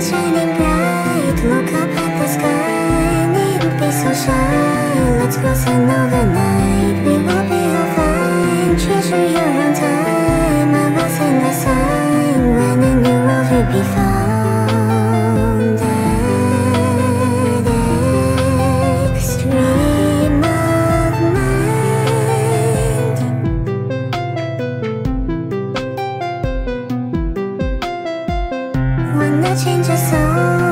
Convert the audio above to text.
sun shining bright Look up at the sky be so Let's cross another night We will be all fine. Treasure your own time. the 锁